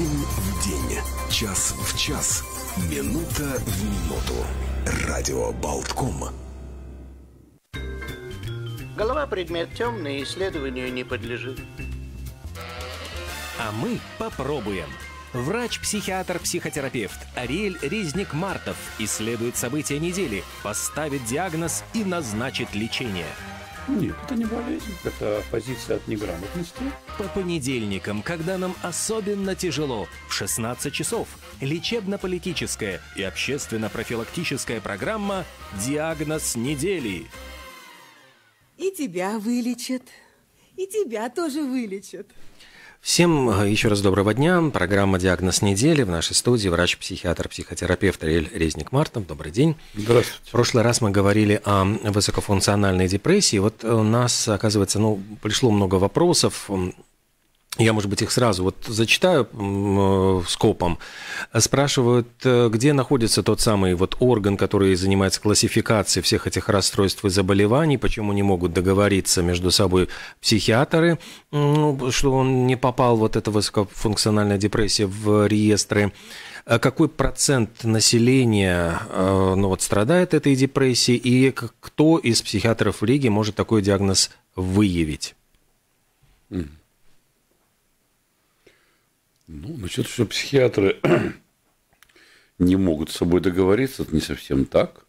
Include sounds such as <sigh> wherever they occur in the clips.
День в день, час в час, минута в минуту. Радио Болтком. Голова предмет темный, исследованию не подлежит. А мы попробуем. Врач-психиатр-психотерапевт Ариэль Резник-Мартов исследует события недели, поставит диагноз и назначит лечение. Нет, это не болезнь, это позиция от неграмотности. По понедельникам, когда нам особенно тяжело, в 16 часов, лечебно-политическая и общественно-профилактическая программа «Диагноз недели». И тебя вылечат, и тебя тоже вылечат. Всем э, еще раз доброго дня. Программа «Диагноз недели». В нашей студии врач-психиатр, психотерапевт Ариэль Резник-Мартов. Добрый день. Здравствуйте. В прошлый раз мы говорили о высокофункциональной депрессии. Вот у нас, оказывается, ну, пришло много вопросов я, может быть, их сразу вот зачитаю э, скопом. Спрашивают, э, где находится тот самый вот орган, который занимается классификацией всех этих расстройств и заболеваний, почему не могут договориться между собой психиатры, что он не попал, вот эта высокофункциональная депрессия, в реестры. А какой процент населения э, ну, вот, страдает этой депрессией, и кто из психиатров в Лиге может такой диагноз выявить? Ну, насчет, что психиатры <clears throat> не могут с собой договориться, это не совсем так,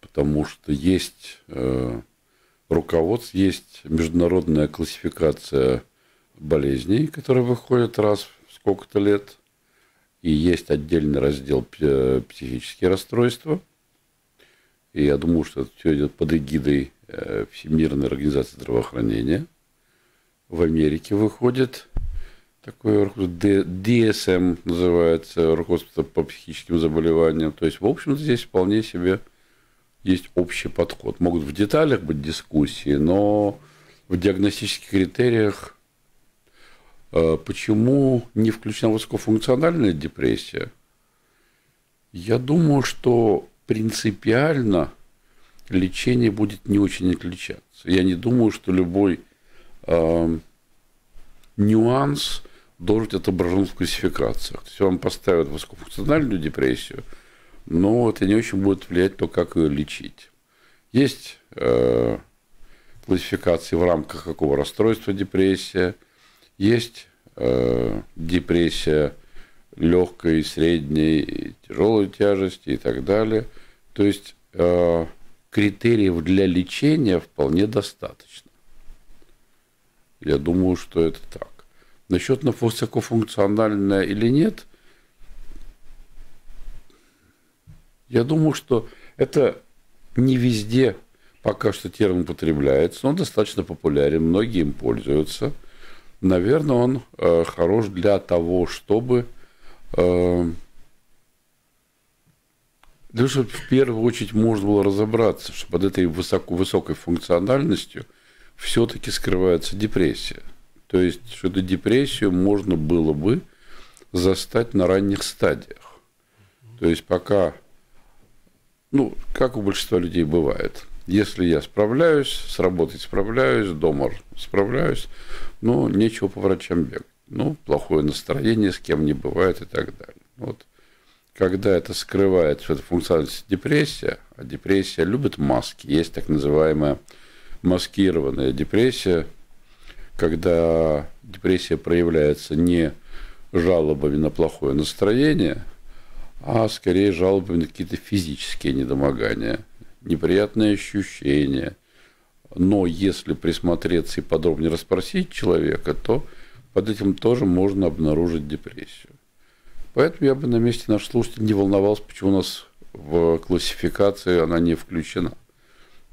потому что есть э, руководство, есть международная классификация болезней, которая выходит раз в сколько-то лет, и есть отдельный раздел психические расстройства. И я думаю, что это все идет под эгидой э, Всемирной организации здравоохранения. В Америке выходит такое руководство, DSM называется, руководство по психическим заболеваниям. То есть, в общем здесь вполне себе есть общий подход. Могут в деталях быть дискуссии, но в диагностических критериях э, почему не включена высокофункциональная депрессия? Я думаю, что принципиально лечение будет не очень отличаться. Я не думаю, что любой э, нюанс должен быть отображен в классификациях. То есть вам поставят высокофункциональную депрессию, но это не очень будет влиять то, как ее лечить. Есть э, классификации в рамках какого расстройства депрессия, есть э, депрессия легкой, средней, тяжелой тяжести и так далее. То есть э, критериев для лечения вполне достаточно. Я думаю, что это так. Насчет на высокофункциональное или нет, я думаю, что это не везде пока что термин употребляется, он достаточно популярен, многие им пользуются. Наверное, он э, хорош для того, чтобы э, для чтобы в первую очередь можно было разобраться, что под этой высоко, высокой функциональностью все-таки скрывается депрессия. То есть, что эту депрессию можно было бы застать на ранних стадиях. То есть, пока, ну, как у большинства людей бывает, если я справляюсь, с работой справляюсь, дома справляюсь, ну, нечего по врачам бегать. Ну, плохое настроение, с кем не бывает и так далее. Вот. Когда это скрывается, это функциональность депрессия, а депрессия любит маски, есть так называемая маскированная депрессия, когда депрессия проявляется не жалобами на плохое настроение, а скорее жалобами на какие-то физические недомогания, неприятные ощущения. Но если присмотреться и подробнее расспросить человека, то под этим тоже можно обнаружить депрессию. Поэтому я бы на месте наших слушателей не волновался, почему у нас в классификации она не включена.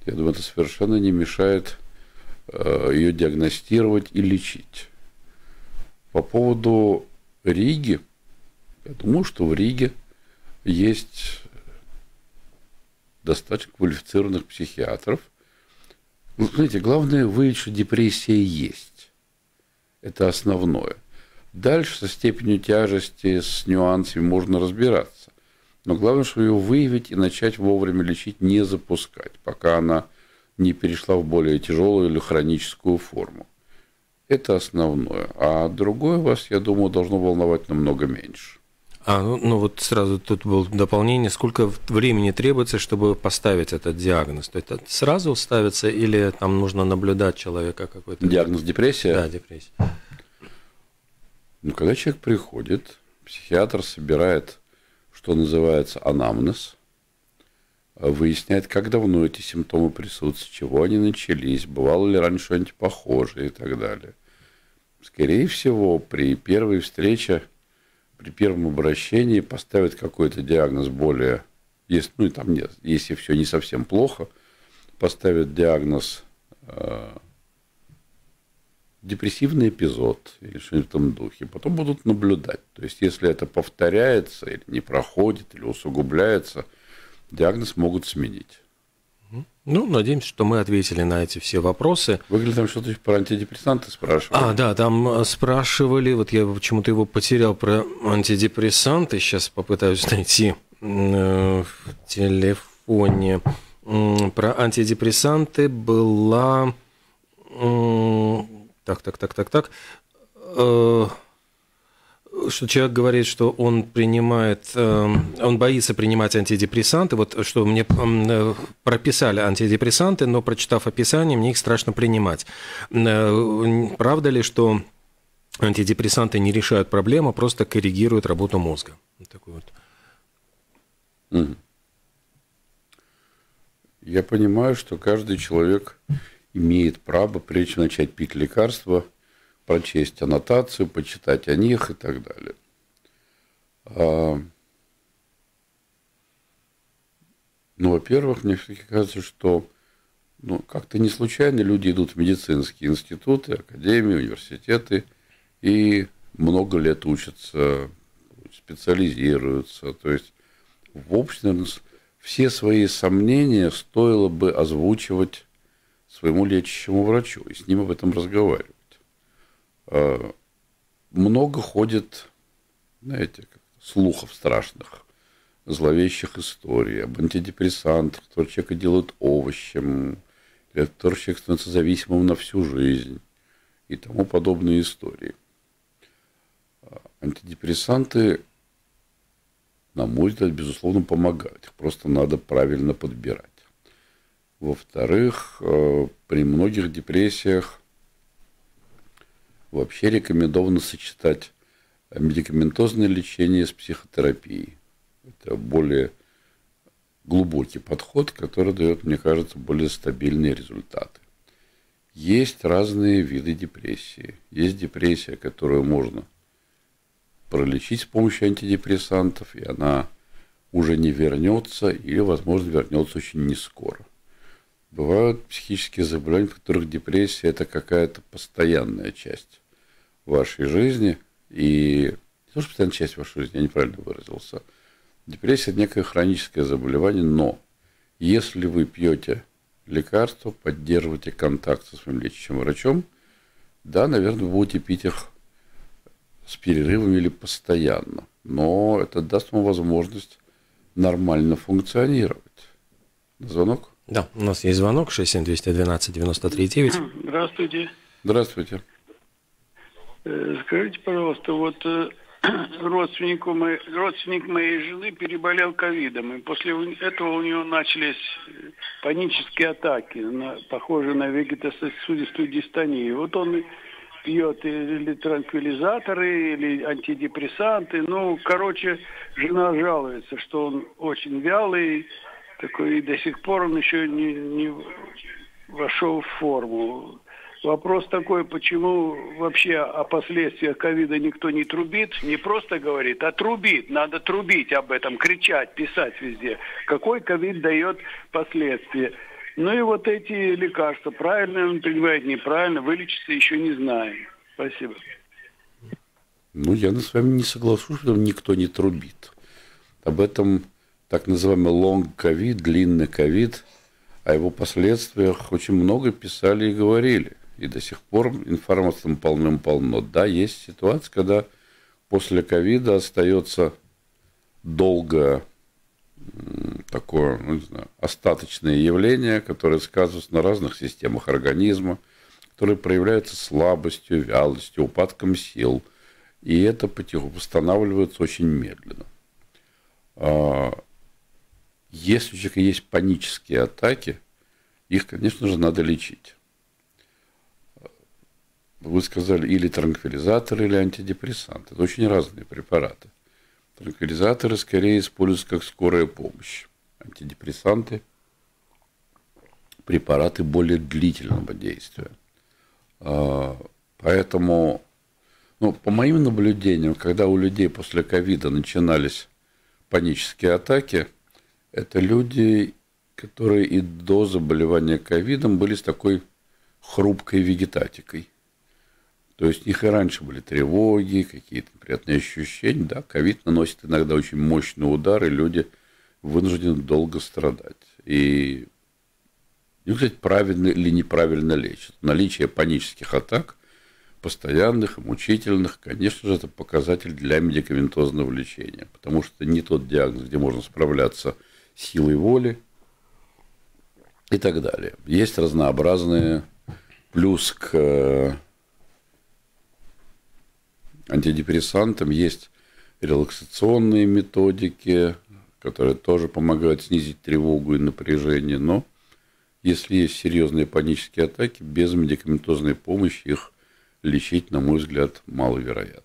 Я думаю, это совершенно не мешает ее диагностировать и лечить. По поводу Риги, я думаю, что в Риге есть достаточно квалифицированных психиатров. Ну, знаете, главное выявить, что депрессия есть. Это основное. Дальше со степенью тяжести, с нюансами можно разбираться. Но главное, что ее выявить и начать вовремя лечить, не запускать, пока она не перешла в более тяжелую или хроническую форму. Это основное. А другое вас, я думаю, должно волновать намного меньше. А, ну, ну вот сразу тут было дополнение. Сколько времени требуется, чтобы поставить этот диагноз? То есть это сразу ставится или там нужно наблюдать человека какой-то? Диагноз депрессия? Да, депрессия. Ну, когда человек приходит, психиатр собирает, что называется, анамнез, выясняет, как давно эти симптомы присутствуют, с чего они начались, бывало ли раньше что-нибудь похожее и так далее. Скорее всего, при первой встрече при первом обращении поставят какой-то диагноз более, если, ну и там нет, если все не совсем плохо, поставят диагноз э, депрессивный эпизод или что-нибудь в этом духе. Потом будут наблюдать. То есть, если это повторяется или не проходит, или усугубляется, диагноз могут сменить. Ну, надеемся, что мы ответили на эти все вопросы. Выглядит там что-то про антидепрессанты спрашивали. А, да, там э, спрашивали, вот я почему-то его потерял про антидепрессанты, сейчас попытаюсь <laughs> найти э, в телефоне. Про антидепрессанты была... Так, так, так, так, так. Что человек говорит, что он принимает, эм, он боится принимать антидепрессанты. Вот что мне э, прописали антидепрессанты, но прочитав описание, мне их страшно принимать. Э, правда ли, что антидепрессанты не решают проблему, а просто коррегируют работу мозга? такой вот. Я понимаю, что каждый человек имеет право, прежде чем начать пить лекарства, прочесть аннотацию, почитать о них и так далее. А, ну, во-первых, мне все-таки кажется, что ну, как-то не случайно люди идут в медицинские институты, академии, университеты и много лет учатся, специализируются. То есть, в общем, все свои сомнения стоило бы озвучивать своему лечащему врачу и с ним об этом разговаривать. Э, много ходит, знаете, слухов страшных, зловещих историй об антидепрессантах, которые человека делают овощем, или которые человек становится зависимым на всю жизнь и тому подобные истории. Э, антидепрессанты, на мой взгляд, безусловно, помогают. Их просто надо правильно подбирать. Во-вторых, э, при многих депрессиях Вообще рекомендовано сочетать медикаментозное лечение с психотерапией. Это более глубокий подход, который дает, мне кажется, более стабильные результаты. Есть разные виды депрессии. Есть депрессия, которую можно пролечить с помощью антидепрессантов, и она уже не вернется или, возможно, вернется очень не скоро. Бывают психические заболевания, в которых депрессия – это какая-то постоянная часть вашей жизни, и не то, что постоянная часть вашей жизни, я неправильно выразился. Депрессия – это некое хроническое заболевание, но если вы пьете лекарства, поддерживаете контакт со своим лечащим врачом, да, наверное, вы будете пить их с перерывами или постоянно. Но это даст вам возможность нормально функционировать. Звонок? Да, у нас есть звонок 67212 93 9. Здравствуйте. Здравствуйте. Э, скажите, пожалуйста, вот э, <clears throat> родственнику мой, родственник моей жены переболел ковидом, и после этого у него начались э, панические атаки, на, похожие на вегетососудистую дистонию. Вот он пьет или транквилизаторы, или антидепрессанты. Ну, короче, жена жалуется, что он очень вялый, такой, и до сих пор он еще не, не вошел в форму. Вопрос такой, почему вообще о последствиях ковида никто не трубит, не просто говорит, а трубит. Надо трубить об этом, кричать, писать везде. Какой ковид дает последствия. Ну и вот эти лекарства, правильно он принимает, неправильно, вылечиться еще не знаем. Спасибо. Ну, я с вами не соглашусь, что никто не трубит. Об этом так называемый long ковид, длинный ковид, о его последствиях очень много писали и говорили и до сих пор информации полным-полно. Да, есть ситуация, когда после ковида остается долгое такое, ну, не знаю, остаточное явление, которое сказывается на разных системах организма. которые проявляются слабостью, вялостью, упадком сил. И это потихоньку восстанавливается очень медленно. А, если у человека есть панические атаки, их, конечно же, надо лечить. Вы сказали или транквилизатор, или антидепрессант. Это очень разные препараты. Транквилизаторы скорее используются как скорая помощь. Антидепрессанты – препараты более длительного действия. А, поэтому, ну, по моим наблюдениям, когда у людей после ковида начинались панические атаки, это люди, которые и до заболевания ковидом были с такой хрупкой вегетатикой. То есть у них и раньше были тревоги, какие-то приятные ощущения. Да, ковид наносит иногда очень мощный удар, и люди вынуждены долго страдать. И, и кстати, правильно или неправильно лечат. Наличие панических атак, постоянных и мучительных, конечно же, это показатель для медикаментозного лечения. Потому что не тот диагноз, где можно справляться силой воли и так далее. Есть разнообразные плюс к антидепрессантам есть релаксационные методики, которые тоже помогают снизить тревогу и напряжение, но если есть серьезные панические атаки, без медикаментозной помощи их лечить, на мой взгляд, маловероятно.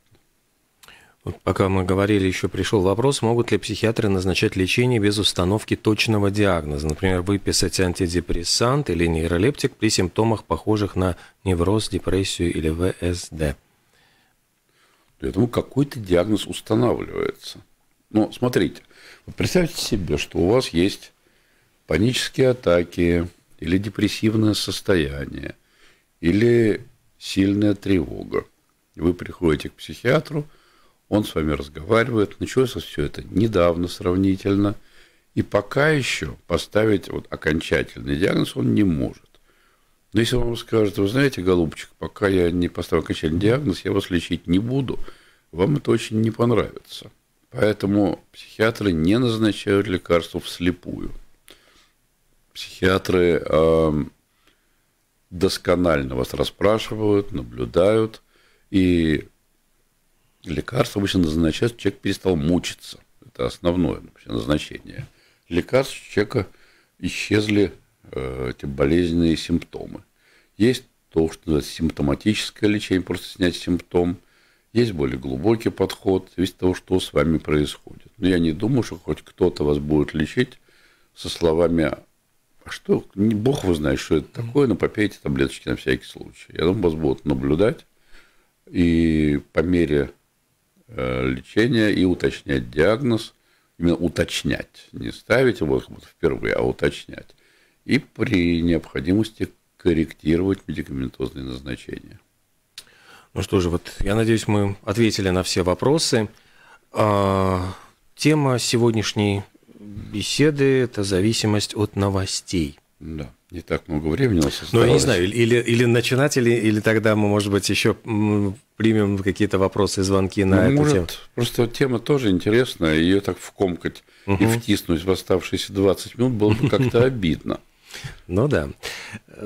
Вот пока мы говорили, еще пришел вопрос, могут ли психиатры назначать лечение без установки точного диагноза, например, выписать антидепрессант или нейролептик при симптомах, похожих на невроз, депрессию или ВСД? Поэтому какой-то диагноз устанавливается. Но смотрите, представьте себе, что у вас есть панические атаки или депрессивное состояние, или сильная тревога. Вы приходите к психиатру, он с вами разговаривает, началось все это недавно сравнительно, и пока еще поставить вот окончательный диагноз он не может. Но если вам скажут, вы знаете, голубчик, пока я не поставлю окончательный диагноз, я вас лечить не буду, вам это очень не понравится. Поэтому психиатры не назначают лекарства вслепую. Психиатры э, досконально вас расспрашивают, наблюдают, и лекарства обычно назначают, человек перестал мучиться. Это основное вообще, назначение. Лекарств человека исчезли эти болезненные симптомы. Есть то, что называется симптоматическое лечение, просто снять симптом. Есть более глубокий подход, зависит от того, что с вами происходит. Но я не думаю, что хоть кто-то вас будет лечить со словами а что, Бог вы знает, что это такое, но попейте таблеточки на всякий случай. Я думаю, вас будут наблюдать и по мере э, лечения и уточнять диагноз, именно уточнять, не ставить его впервые, а уточнять и при необходимости корректировать медикаментозные назначения. Ну что же, вот я надеюсь, мы ответили на все вопросы. А, тема сегодняшней беседы – это зависимость от новостей. Да, не так много времени у нас осталось. Ну, я не знаю, или, или начинать, или, или тогда мы, может быть, еще примем какие-то вопросы, звонки на ну, эту может, тему. Просто тема тоже интересная, ее так вкомкать угу. и втиснуть в оставшиеся 20 минут было бы как-то <laughs> обидно. Ну да.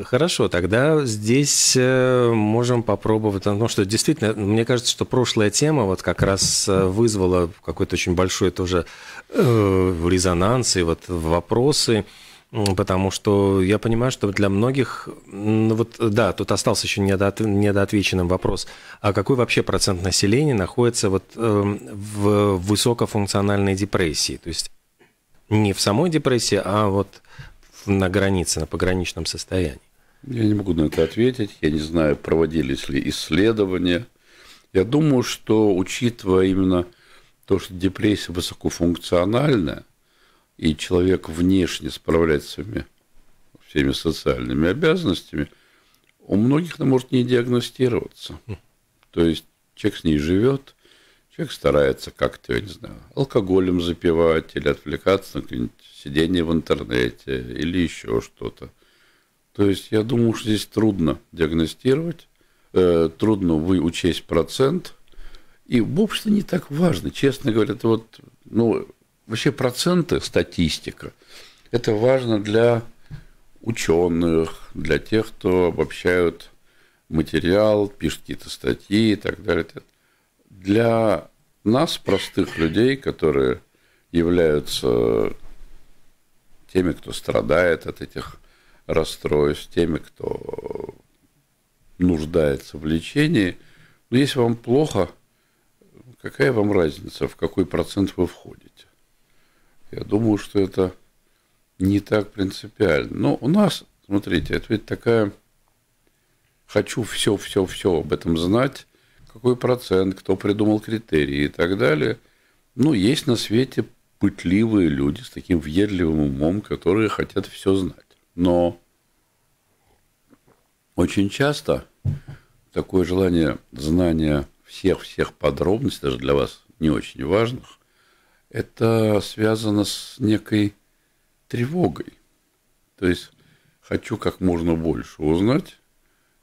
Хорошо, тогда здесь э, можем попробовать, ну что действительно, мне кажется, что прошлая тема вот как раз э, вызвала какой-то очень большой тоже э, резонанс и вот вопросы, потому что я понимаю, что для многих, ну вот да, тут остался еще недоотвеченным вопрос, а какой вообще процент населения находится вот в высокофункциональной депрессии, то есть не в самой депрессии, а вот на границе, на пограничном состоянии? Я не могу на это ответить. Я не знаю, проводились ли исследования. Я думаю, что учитывая именно то, что депрессия высокофункциональная, и человек внешне справляется с своими всеми социальными обязанностями, у многих она может не диагностироваться. То есть человек с ней живет, человек старается как-то, я не знаю, алкоголем запивать или отвлекаться на какие-нибудь сидение в интернете или еще что-то. То есть я думаю, что здесь трудно диагностировать, э, трудно вы учесть процент. И в общем не так важно, честно говоря, это вот, ну, вообще проценты, статистика, это важно для ученых, для тех, кто обобщают материал, пишет какие-то статьи и так далее. Для нас, простых людей, которые являются теми, кто страдает от этих расстройств, теми, кто нуждается в лечении. Но если вам плохо, какая вам разница, в какой процент вы входите? Я думаю, что это не так принципиально. Но у нас, смотрите, это ведь такая... Хочу все, все, все об этом знать, какой процент, кто придумал критерии и так далее. Ну, есть на свете пытливые люди с таким въедливым умом, которые хотят все знать. Но очень часто такое желание знания всех-всех подробностей, даже для вас не очень важных, это связано с некой тревогой. То есть хочу как можно больше узнать,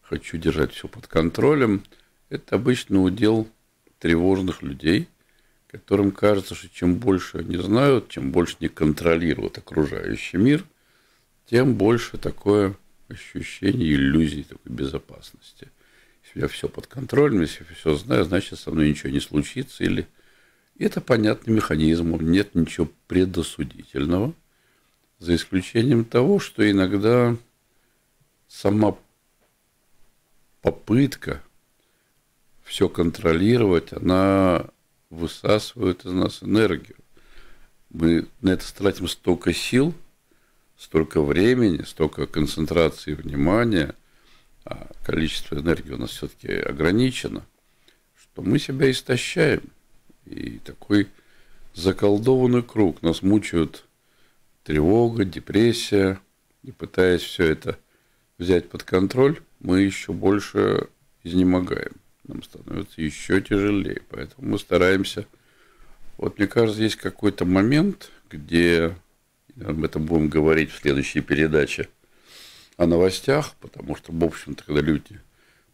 хочу держать все под контролем. Это обычно удел тревожных людей, которым кажется, что чем больше они знают, чем больше они контролируют окружающий мир, тем больше такое ощущение иллюзии такой безопасности. Если я все под контролем, если я все знаю, значит, со мной ничего не случится. Или это понятный механизм, нет ничего предосудительного, за исключением того, что иногда сама попытка все контролировать, она высасывает из нас энергию. Мы на это тратим столько сил – столько времени, столько концентрации внимания, а количество энергии у нас все-таки ограничено, что мы себя истощаем. И такой заколдованный круг нас мучают тревога, депрессия. И пытаясь все это взять под контроль, мы еще больше изнемогаем. Нам становится еще тяжелее. Поэтому мы стараемся... Вот мне кажется, есть какой-то момент, где об этом будем говорить в следующей передаче о новостях, потому что, в общем-то, когда люди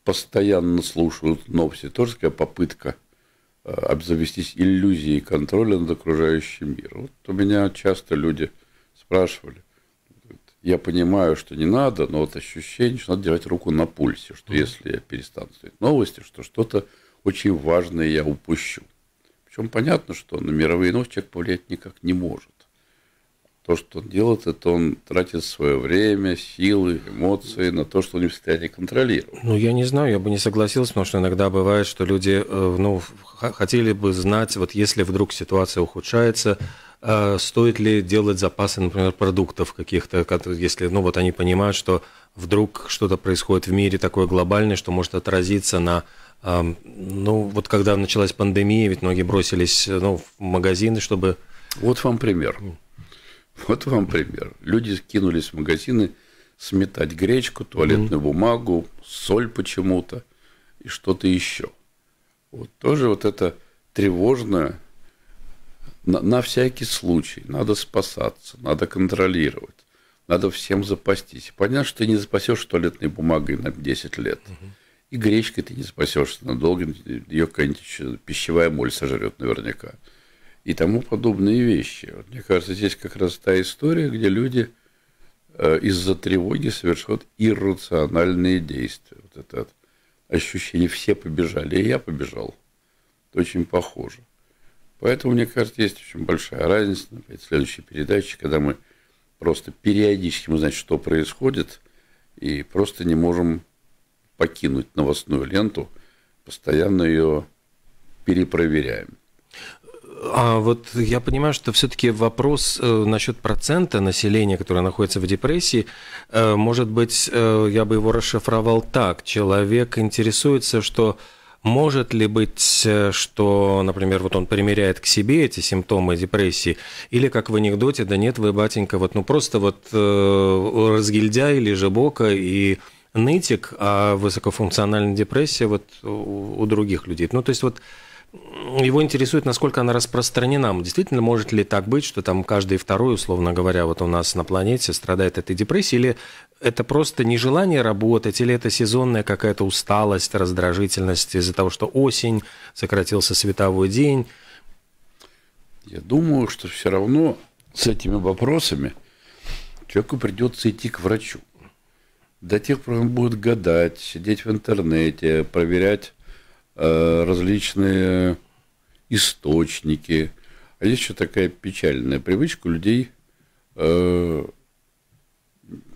постоянно слушают новости, тоже такая попытка э, обзавестись иллюзией контроля над окружающим миром. Вот у меня часто люди спрашивали, я понимаю, что не надо, но вот ощущение, что надо держать руку на пульсе, что если я перестану смотреть новости, что что-то очень важное я упущу. Причем понятно, что на мировые новости человек повлиять никак не может то, что он делает, это он тратит свое время, силы, эмоции на то, что он не в состоянии контролировать. Ну, я не знаю, я бы не согласился, потому что иногда бывает, что люди э, ну, хотели бы знать, вот если вдруг ситуация ухудшается, э, стоит ли делать запасы, например, продуктов каких-то, если ну, вот они понимают, что вдруг что-то происходит в мире такое глобальное, что может отразиться на э, ну, вот когда началась пандемия, ведь многие бросились ну, в магазины, чтобы... Вот вам пример. Вот вам пример. Люди кинулись в магазины сметать гречку, туалетную mm-hmm. бумагу, соль почему-то и что-то еще. Вот тоже вот это тревожное на, на всякий случай. Надо спасаться, надо контролировать, надо всем запастись. Понятно, что ты не запасешь туалетной бумагой на 10 лет. Угу. И гречкой ты не спасешься надолго, ее какая-нибудь пищевая моль сожрет наверняка и тому подобные вещи. Вот, мне кажется, здесь как раз та история, где люди э, из-за тревоги совершают иррациональные действия. Вот это ощущение «все побежали, и я побежал». Это очень похоже. Поэтому, мне кажется, есть очень большая разница, например, в следующей передаче, когда мы просто периодически мы знаем, что происходит, и просто не можем покинуть новостную ленту, постоянно ее перепроверяем. А вот я понимаю, что все-таки вопрос э, насчет процента населения, которое находится в депрессии, э, может быть, э, я бы его расшифровал так. Человек интересуется, что может ли быть, что, например, вот он примеряет к себе эти симптомы депрессии, или как в анекдоте, да нет, вы, батенька, вот ну просто вот э, разгильдяй или жебока и нытик, а высокофункциональная депрессия вот у, у других людей. Ну, то есть вот его интересует, насколько она распространена. Действительно, может ли так быть, что там каждый второй, условно говоря, вот у нас на планете страдает этой депрессией, или это просто нежелание работать, или это сезонная какая-то усталость, раздражительность из-за того, что осень, сократился световой день? Я думаю, что все равно с этими вопросами человеку придется идти к врачу. до тех пор он будет гадать, сидеть в интернете, проверять различные источники. А есть еще такая печальная привычка у людей э,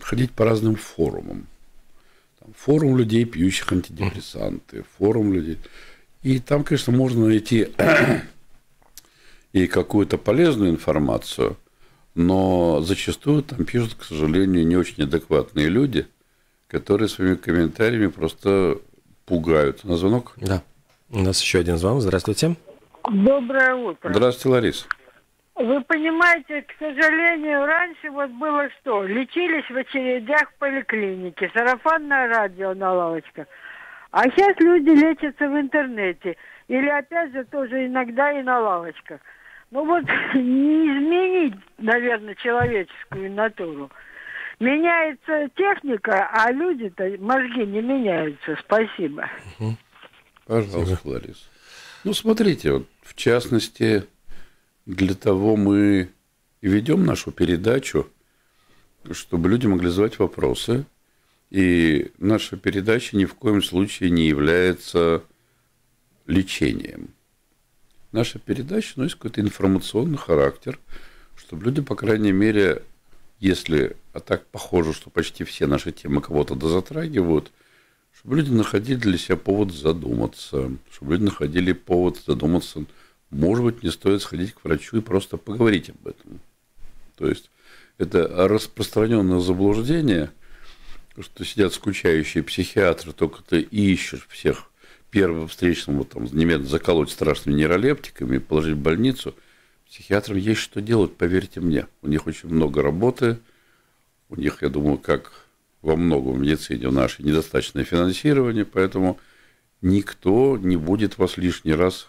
ходить по разным форумам. Там, форум людей, пьющих антидепрессанты, форум людей. И там, конечно, можно найти <clears throat> и какую-то полезную информацию, но зачастую там пишут, к сожалению, не очень адекватные люди, которые своими комментариями просто пугают. На звонок? Да. У нас еще один звонок. Здравствуйте. Доброе утро. Здравствуйте, Лариса. Вы понимаете, к сожалению, раньше вот было что? Лечились в очередях в поликлинике, сарафанное радио на лавочках. А сейчас люди лечатся в интернете. Или опять же тоже иногда и на лавочках. Ну вот <laughs> не изменить, наверное, человеческую натуру. Меняется техника, а люди-то, мозги не меняются. Спасибо. Пожалуйста, Лариса. Ну, смотрите, вот, в частности, для того мы ведем нашу передачу, чтобы люди могли задавать вопросы. И наша передача ни в коем случае не является лечением. Наша передача носит какой-то информационный характер, чтобы люди, по крайней мере, если, а так похоже, что почти все наши темы кого-то дозатрагивают, чтобы люди находили для себя повод задуматься, чтобы люди находили повод задуматься – может быть, не стоит сходить к врачу и просто поговорить об этом. То есть это распространенное заблуждение, что сидят скучающие психиатры, только ты ищешь всех первым встречным, вот там, немедленно заколоть страшными нейролептиками, положить в больницу. Психиатрам есть что делать, поверьте мне. У них очень много работы, у них, я думаю, как во многом в медицине у нашей недостаточное финансирование, поэтому никто не будет вас лишний раз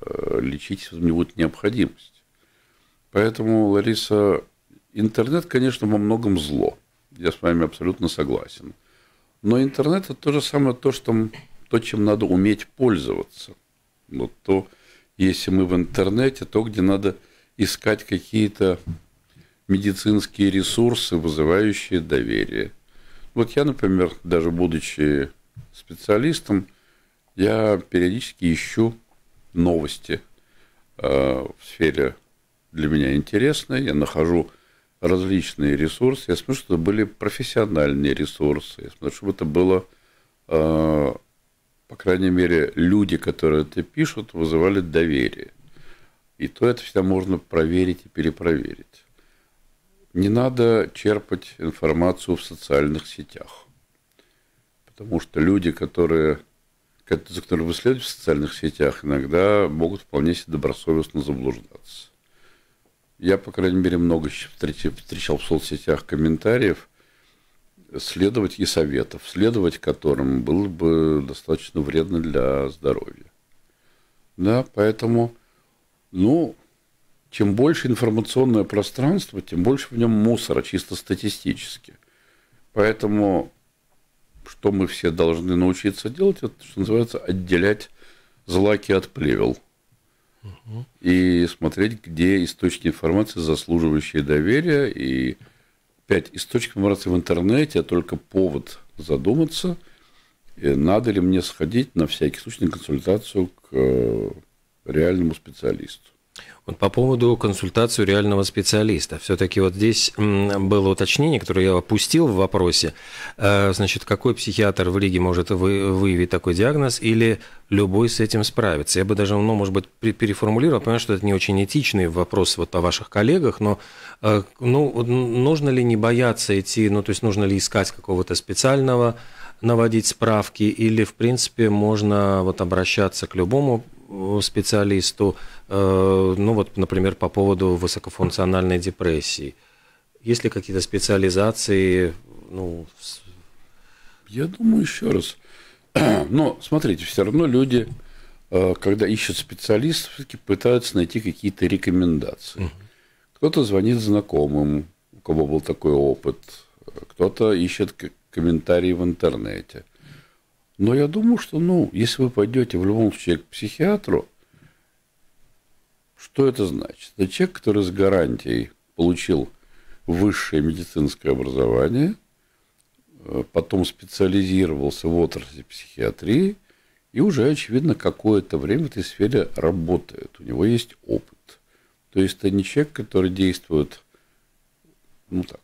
Э, лечить не будет необходимость. Поэтому, Лариса, интернет, конечно, во многом зло. Я с вами абсолютно согласен. Но интернет это то же самое, то, что, то чем надо уметь пользоваться. Вот то, если мы в интернете, то, где надо искать какие-то медицинские ресурсы, вызывающие доверие. Вот я, например, даже будучи специалистом, я периодически ищу новости э, в сфере для меня интересной. Я нахожу различные ресурсы. Я смотрю, что это были профессиональные ресурсы. Я смотрю, чтобы это было, э, по крайней мере, люди, которые это пишут, вызывали доверие. И то это всегда можно проверить и перепроверить. Не надо черпать информацию в социальных сетях. Потому что люди, которые за которые вы следуете в социальных сетях, иногда могут вполне себе добросовестно заблуждаться. Я, по крайней мере, много встречал в соцсетях комментариев, следовать и советов, следовать которым было бы достаточно вредно для здоровья. Да, поэтому, ну, чем больше информационное пространство, тем больше в нем мусора, чисто статистически. Поэтому что мы все должны научиться делать, это, что называется, отделять злаки от плевел. Угу. И смотреть, где источники информации, заслуживающие доверия. И пять источников информации в интернете, а только повод задуматься, надо ли мне сходить на всякий случай на консультацию к э, реальному специалисту. Вот по поводу консультации реального специалиста. Все-таки вот здесь было уточнение, которое я опустил в вопросе. Э, значит, какой психиатр в Риге может выявить такой диагноз или любой с этим справится? Я бы даже, ну, может быть, переформулировал. Понимаю, что это не очень этичный вопрос вот о ваших коллегах, но э, ну, нужно ли не бояться идти, ну, то есть нужно ли искать какого-то специального наводить справки, или, в принципе, можно вот обращаться к любому специалисту, э, ну вот, например, по поводу высокофункциональной депрессии? Есть ли какие-то специализации? Ну... Я думаю, еще раз. <clears throat> Но, смотрите, все равно люди, э, когда ищут специалистов, все-таки пытаются найти какие-то рекомендации. Угу. Кто-то звонит знакомым, у кого был такой опыт, кто-то ищет комментарии в интернете – но я думаю, что, ну, если вы пойдете в любом случае к психиатру, что это значит? Это человек, который с гарантией получил высшее медицинское образование, э, потом специализировался в отрасли психиатрии и уже, очевидно, какое-то время в этой сфере работает. У него есть опыт. То есть это не человек, который действует, ну так,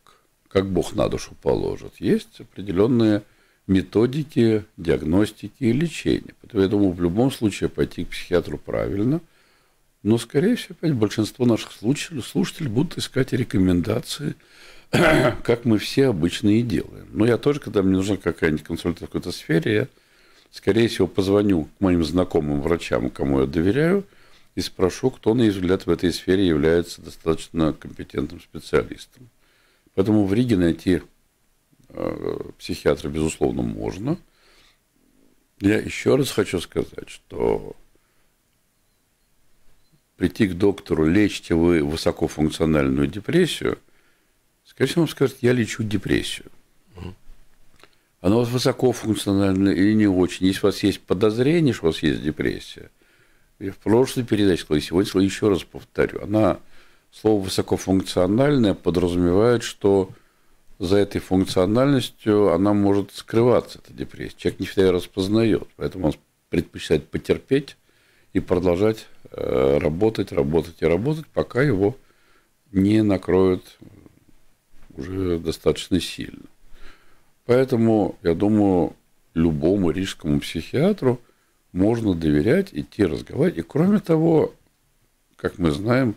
как Бог на душу положит. Есть определенные методики диагностики и лечения. Поэтому я думаю, в любом случае пойти к психиатру правильно. Но, скорее всего, опять большинство наших слушателей, слушателей будут искать рекомендации, <clears throat> как мы все обычно и делаем. Но я тоже, когда мне нужна какая-нибудь консультация в какой-то сфере, я, скорее всего, позвоню к моим знакомым врачам, кому я доверяю, и спрошу, кто, на их взгляд, в этой сфере является достаточно компетентным специалистом. Поэтому в Риге найти Э, психиатра, безусловно, можно. Я еще раз хочу сказать, что прийти к доктору, лечите вы высокофункциональную депрессию, скорее всего, он скажет, я лечу депрессию. Она у вас высокофункциональная или не очень. Если у вас есть подозрение, что у вас есть депрессия, я в прошлой передаче сказал, и сегодня еще раз повторю, она, слово высокофункциональное подразумевает, что за этой функциональностью она может скрываться, эта депрессия. Человек не всегда ее распознает, поэтому он предпочитает потерпеть и продолжать работать, работать и работать, пока его не накроют уже достаточно сильно. Поэтому, я думаю, любому рижскому психиатру можно доверять, идти разговаривать. И кроме того, как мы знаем,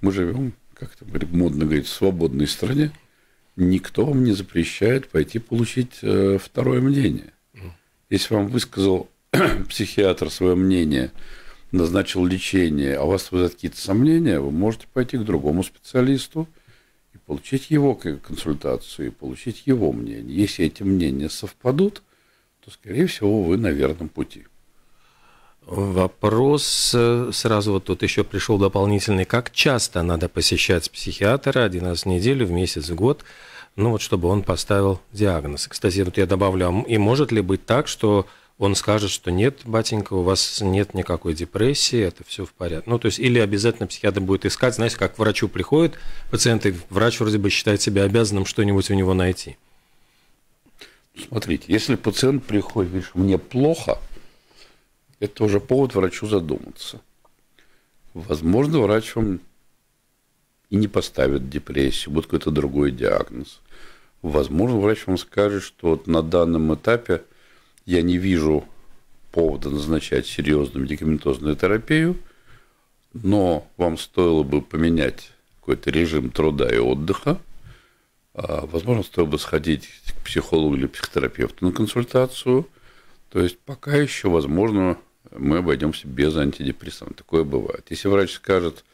мы живем, как это модно говорить, в свободной стране, никто вам не запрещает пойти получить э, второе мнение. Если вам высказал <clears throat> психиатр свое мнение, назначил лечение, а у вас вызывают какие-то сомнения, вы можете пойти к другому специалисту и получить его консультацию, и получить его мнение. Если эти мнения совпадут, то, скорее всего, вы на верном пути. Вопрос э, сразу вот тут еще пришел дополнительный. Как часто надо посещать психиатра? Один раз в неделю, в месяц, в год? Ну вот, чтобы он поставил диагноз. Кстати, вот я добавлю, а и может ли быть так, что он скажет, что нет, батенька, у вас нет никакой депрессии, это все в порядке. Ну, то есть, или обязательно психиатр будет искать, знаете, как к врачу приходит пациент, и врач вроде бы считает себя обязанным что-нибудь у него найти. Смотрите, если пациент приходит, говорит, мне плохо, это уже повод врачу задуматься. Возможно, врач вам и не поставит депрессию, будет какой-то другой диагноз. Возможно, врач вам скажет, что вот на данном этапе я не вижу повода назначать серьезную медикаментозную терапию, но вам стоило бы поменять какой-то режим труда и отдыха, а, возможно, стоило бы сходить к психологу или психотерапевту на консультацию. То есть пока еще, возможно, мы обойдемся без антидепрессантов. Такое бывает. Если врач скажет,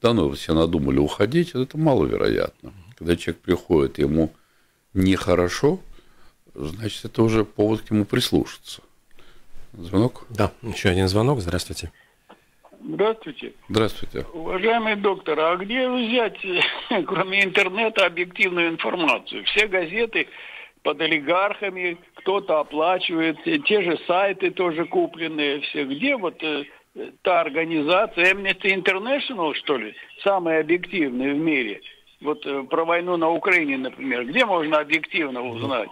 да ну, все надумали уходить, это маловероятно. Когда человек приходит, ему нехорошо, значит, это уже повод к нему прислушаться. Звонок? Да, еще один звонок. Здравствуйте. Здравствуйте. Здравствуйте. Уважаемый доктор, а где взять, <laughs> кроме интернета, объективную информацию? Все газеты под олигархами, кто-то оплачивает, те же сайты тоже купленные, все. Где вот э, та организация, Amnesty International, что ли, самая объективная в мире? Вот э, про войну на Украине, например. Где можно объективно узнать?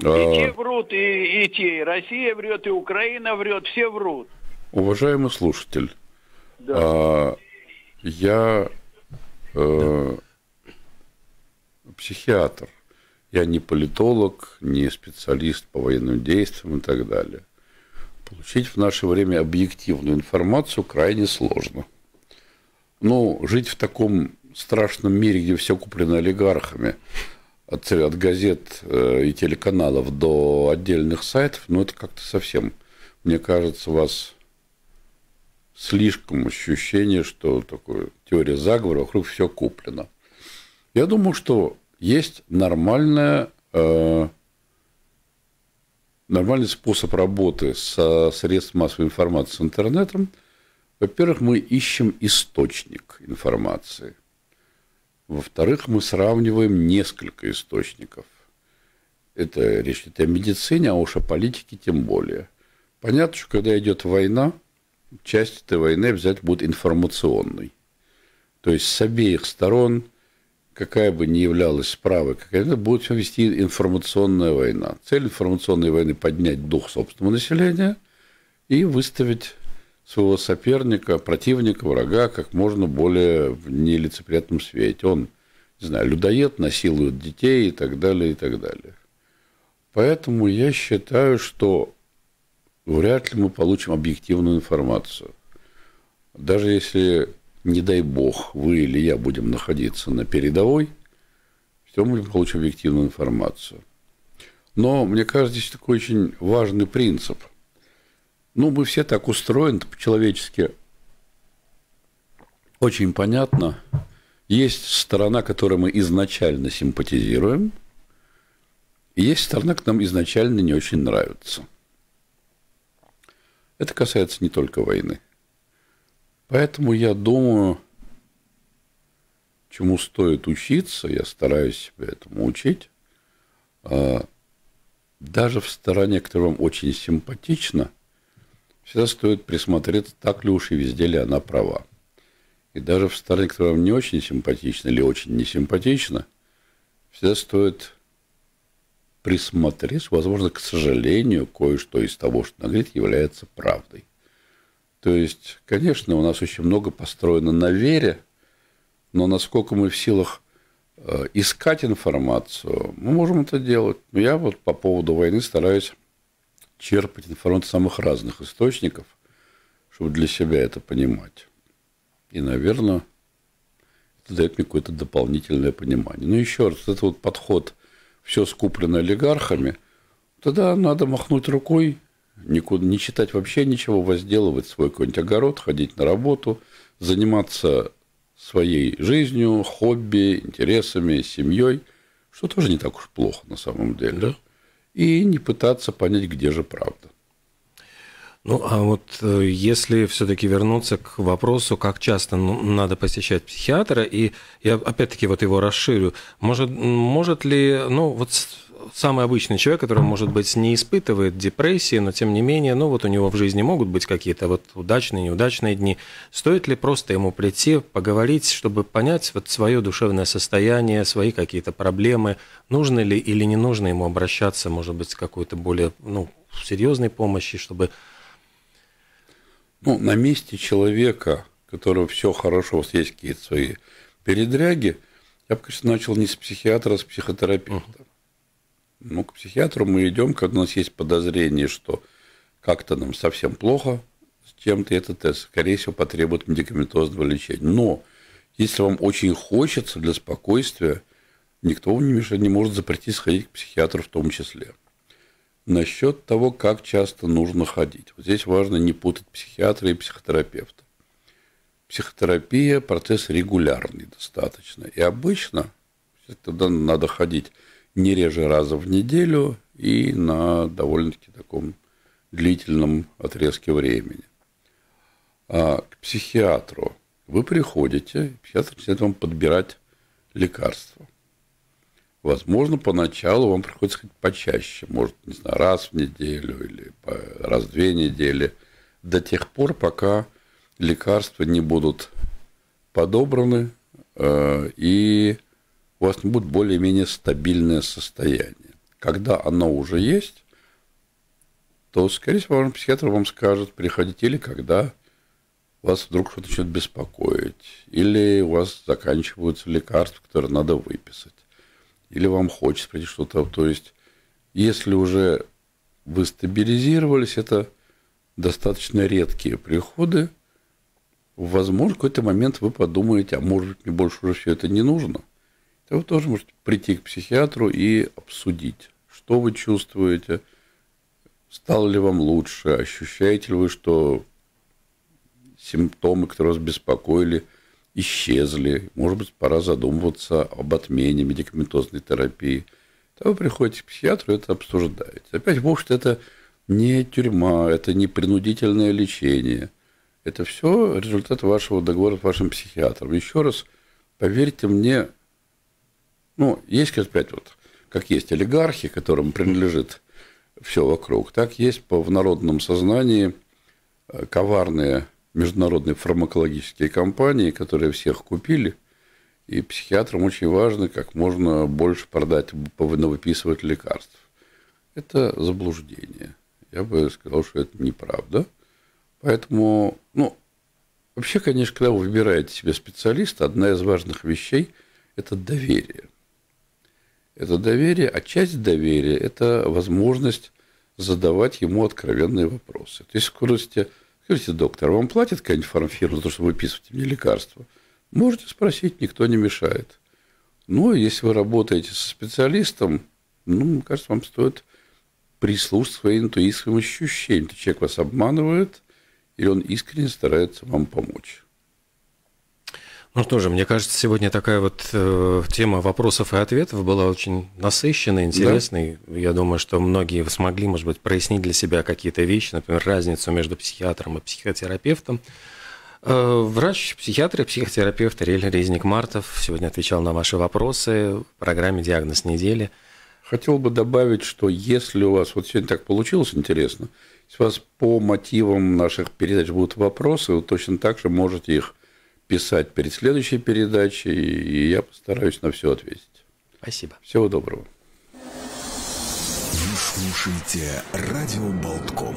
И а. те врут, и, и те. И Россия врет, и Украина врет, все врут. Уважаемый слушатель, да. а, я э, психиатр. Я не политолог, не специалист по военным действиям и так далее. Получить в наше время объективную информацию крайне сложно. Но жить в таком страшном мире, где все куплено олигархами, от, от газет э, и телеканалов до отдельных сайтов, ну, это как-то совсем, мне кажется, у вас слишком ощущение, что такое теория заговора, вокруг все куплено. Я думаю, что есть нормальная, э, нормальный способ работы со средством массовой информации с интернетом. Во-первых, мы ищем источник информации. Во-вторых, мы сравниваем несколько источников. Это речь идет о медицине, а уж о политике тем более. Понятно, что когда идет война, часть этой войны обязательно будет информационной. То есть с обеих сторон какая бы ни являлась справа, какая это будет вести информационная война. Цель информационной войны – поднять дух собственного населения и выставить своего соперника, противника, врага как можно более в нелицеприятном свете. Он, не знаю, людоед, насилует детей и так далее, и так далее. Поэтому я считаю, что вряд ли мы получим объективную информацию. Даже если, не дай бог, вы или я будем находиться на передовой, все мы получим объективную информацию. Но мне кажется, здесь такой очень важный принцип. Ну, мы все так устроены по-человечески. Очень понятно. Есть сторона, которой мы изначально симпатизируем, и есть сторона, которая нам изначально не очень нравится. Это касается не только войны. Поэтому я думаю, чему стоит учиться, я стараюсь себя этому учить, а, даже в стороне, которая вам очень симпатична, всегда стоит присмотреться, так ли уж и везде ли она права. И даже в стороне, которая вам не очень симпатична или очень несимпатична, всегда стоит присмотреться, возможно, к сожалению, кое-что из того, что она говорит, является правдой. То есть, конечно, у нас очень много построено на вере, но насколько мы в силах э, искать информацию, мы можем это делать. Но я вот по поводу войны стараюсь черпать информацию самых разных источников, чтобы для себя это понимать. И, наверное, это дает мне какое-то дополнительное понимание. Но еще раз, это вот подход – все скуплено олигархами, тогда надо махнуть рукой, никуда не читать вообще ничего, возделывать свой какой-нибудь огород, ходить на работу, заниматься своей жизнью, хобби, интересами, семьей, что тоже не так уж плохо на самом деле. Да? И не пытаться понять, где же правда. Ну, а вот э, если все-таки вернуться к вопросу, как часто надо посещать психиатра, и я опять-таки вот его расширю, может, может ли, ну, вот самый обычный человек, который, может быть, не испытывает депрессии, но тем не менее, ну вот у него в жизни могут быть какие-то вот удачные, неудачные дни. Стоит ли просто ему прийти, поговорить, чтобы понять вот свое душевное состояние, свои какие-то проблемы, нужно ли или не нужно ему обращаться, может быть, с какой-то более, ну, серьезной помощи, чтобы ну, на месте человека, которого все хорошо, у есть какие-то свои передряги, я бы, конечно, начал не с психиатра, а с психотерапевта. Ну, к психиатру мы идем, когда у нас есть подозрение, что как-то нам совсем плохо с чем-то, этот тест, скорее всего, потребует медикаментозного лечения. Но если вам очень хочется для спокойствия, никто вам не, мешает, не может запретить сходить к психиатру в том числе. Насчет того, как часто нужно ходить. Вот здесь важно не путать психиатра и психотерапевта. Психотерапия – процесс регулярный достаточно. И обычно тогда надо ходить не реже раза в неделю и на довольно-таки таком длительном отрезке времени. А к психиатру вы приходите, психиатр начинает вам подбирать лекарства. Возможно, поначалу вам приходится ходить почаще, может, не знаю, раз в неделю или раз в две недели, до тех пор, пока лекарства не будут подобраны э, и у вас не будет более-менее стабильное состояние. Когда оно уже есть, то, скорее всего, ваш психиатр вам скажет, приходите или когда вас вдруг что-то начнет беспокоить, или у вас заканчиваются лекарства, которые надо выписать или вам хочется пройти что-то. То есть, если уже вы стабилизировались, это достаточно редкие приходы. Возможно, в какой-то момент вы подумаете, а может быть, мне больше уже все это не нужно. То вы тоже можете прийти к психиатру и обсудить, что вы чувствуете, стало ли вам лучше, ощущаете ли вы, что симптомы, которые вас беспокоили – исчезли. Может быть, пора задумываться об отмене медикаментозной терапии. То вы приходите к психиатру, это обсуждаете. Опять, может, это не тюрьма, это не принудительное лечение. Это все результат вашего договора с вашим психиатром. Еще раз, поверьте мне, ну, есть, опять вот, как есть олигархи, которым принадлежит все вокруг, так есть в народном сознании э, коварные международные фармакологические компании, которые всех купили И психиатрам очень важно как можно больше продать, выписывать лекарств. Это заблуждение. Я бы сказал, что это неправда. Поэтому, ну, вообще, конечно, когда вы выбираете себе специалиста, одна из важных вещей – это доверие. Это доверие, а часть доверия – это возможность задавать ему откровенные вопросы. То есть, скорости, скажите, доктор, вам платит какая-нибудь фармфирма за то, что вы выписываете мне лекарства? Можете спросить, никто не мешает. Но если вы работаете со специалистом, ну, мне кажется, вам стоит прислушаться своим интуитским ощущениям. Человек вас обманывает, или он искренне старается вам помочь. Ну что же, мне кажется, сегодня такая вот э, тема вопросов и ответов была очень насыщенной, интересной. Да. Я думаю, что многие смогли, может быть, прояснить для себя какие-то вещи, например, разницу между психиатром и психотерапевтом. Э, врач, психиатр и психотерапевт Ариэль Резник Мартов сегодня отвечал на ваши вопросы в программе «Диагноз недели». Хотел бы добавить, что если у вас, вот сегодня так получилось интересно, если у вас по мотивам наших передач будут вопросы, вы точно так же можете их писать перед следующей передачей, и я постараюсь на все ответить. Спасибо. Всего доброго. Вы слушаете «Радио Болтком».